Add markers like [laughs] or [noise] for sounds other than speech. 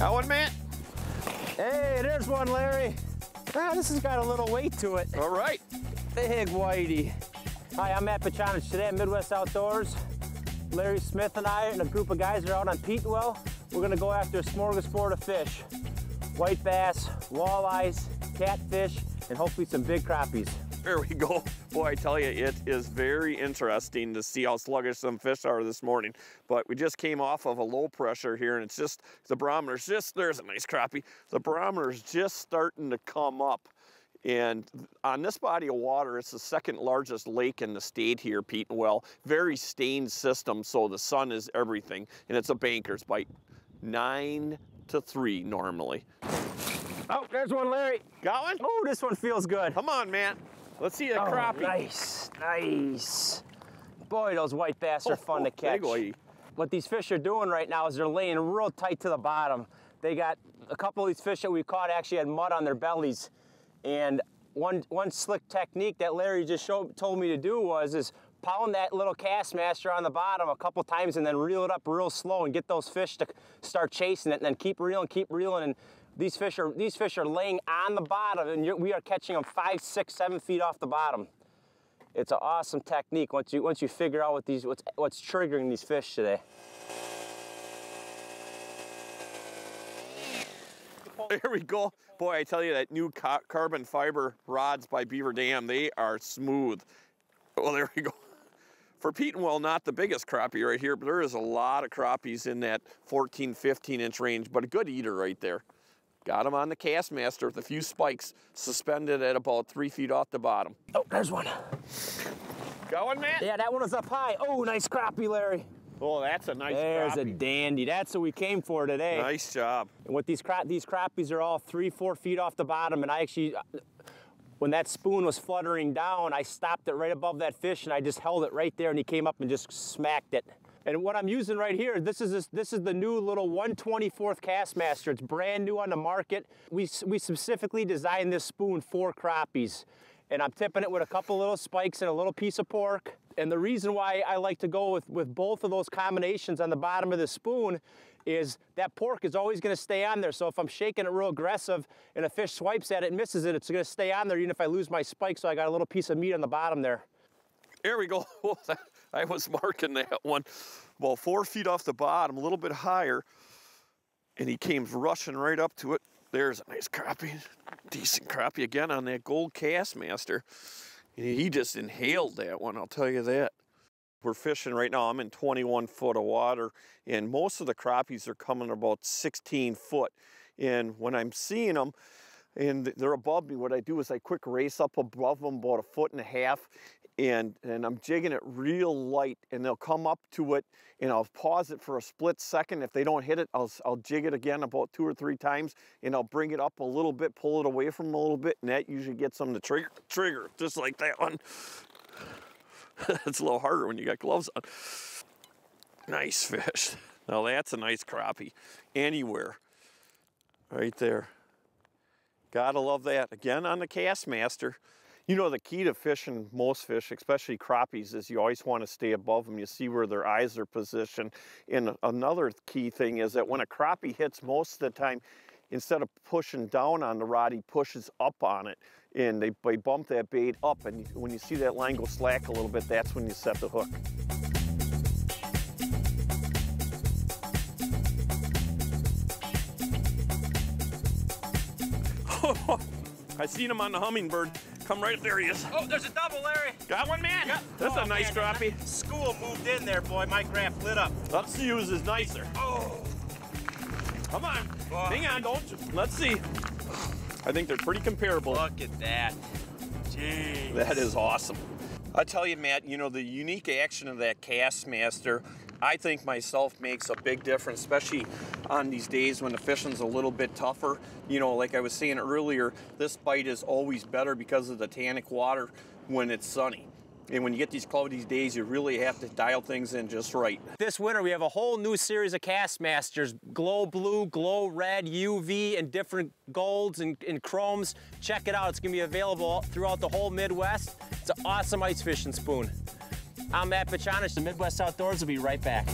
Got one, Matt? Hey, there's one, Larry. Ah, this has got a little weight to it. All right. Big whitey. Hi, I'm Matt Bichanich today at Midwest Outdoors. Larry Smith and I and a group of guys are out on Petenwell. We're gonna go after a smorgasbord of fish. White bass, walleyes, catfish, and hopefully some big crappies. [laughs] There we go. Boy, I tell you, it is very interesting to see how sluggish some fish are this morning. But we just came off of a low pressure here, and it's just, the barometer's just, there's a nice crappie. The barometer's just starting to come up. And on this body of water, it's the second largest lake in the state here, Petenwell. Very stained system, so the sun is everything. And it's a banker's bite. Nine to three normally. Oh, there's one, Larry. Got one? Oh, this one feels good. Come on, man. Let's see a Oh, crappie. Nice, nice. Boy, those white bass are [laughs] fun to Oh, catch. What these fish are doing right now is they're laying real tight to the bottom. They got a couple of these fish that we caught actually had mud on their bellies. And one, one slick technique that Larry just showed, told me to do was is pound that little Castmaster on the bottom a couple times and then reel it up real slow and get those fish to start chasing it and then keep reeling, keep reeling. And these fish are, these fish are laying on the bottom and we are catching them five, six, seven feet off the bottom. It's an awesome technique once you, once you figure out what these, what's, what's triggering these fish today. [laughs] There we go. Boy, I tell you, that new ca carbon fiber rods by Beaver Dam, they are smooth. Well, there we go. [laughs] For Petenwell, not the biggest crappie right here, but there is a lot of crappies in that 14, 15 inch range, but a good eater right there. Got him on the Castmaster with a few spikes suspended at about three feet off the bottom. Oh, there's one. Going, one, Matt? Yeah, that one was up high. Oh, nice crappie, Larry. Oh, that's a nice crappie. There's a dandy. That's what we came for today. Nice job. And what these cra- these crappies are all three, four feet off the bottom. And I actually, when that spoon was fluttering down, I stopped it right above that fish and I just held it right there and he came up and just smacked it. And what I'm using right here, this is this, this is the new little 124th Castmaster. It's brand new on the market. We, we specifically designed this spoon for crappies. And I'm tipping it with a couple little spikes and a little piece of pork. And the reason why I like to go with, with both of those combinations on the bottom of the spoon is that pork is always gonna stay on there. So if I'm shaking it real aggressive and a fish swipes at it and misses it, it's gonna stay on there even if I lose my spike. So I got a little piece of meat on the bottom there. There we go. [laughs] I was marking that one. Well, four feet off the bottom, a little bit higher, and he came rushing right up to it. There's a nice crappie, decent crappie again on that gold Castmaster. And he just inhaled that one, I'll tell you that. We're fishing right now. I'm in 21 foot of water, and most of the crappies are coming about 16 foot. And when I'm seeing them, and they're above me, what I do is I quick race up above them about a foot and a half, and, and I'm jigging it real light, and they'll come up to it, and I'll pause it for a split second. If they don't hit it, I'll, I'll jig it again about two or three times, and I'll bring it up a little bit, pull it away from a little bit, and that usually gets them to trigger, trigger just like that one. [laughs] it's a little harder when you got gloves on. Nice fish. Now that's a nice crappie. Anywhere. Right there. Gotta love that. Again on the Castmaster. You know, the key to fishing most fish, especially crappies, is you always want to stay above them. You see where their eyes are positioned. And another key thing is that when a crappie hits, most of the time, instead of pushing down on the rod, he pushes up on it. And they, they bump that bait up. And when you see that line go slack a little bit, that's when you set the hook. [laughs] I seen him on the Humminbird. Come right there he is. Oh, there's a double, Larry. Got one, man? That's Oh, a nice man. School moved in there, boy. My graph lit up. Let's see whose is nicer. Oh, Come on. Hang on, don't. Let's see. I think they're pretty comparable. look at that. Jeez. That is awesome. I tell you, Matt, you know, the unique action of that Castmaster, I think myself makes a big difference, especially on these days when the fishing's a little bit tougher. You know, like I was saying earlier, this bite is always better because of the tannic water when it's sunny. And when you get these cloudy days, you really have to dial things in just right. This winter, we have a whole new series of Castmasters, glow blue, glow red, UV, and different golds and, and chromes. Check it out. It's gonna be available throughout the whole Midwest. It's an awesome ice fishing spoon. I'm Matt Bichanich, the Midwest Outdoors. will be right back.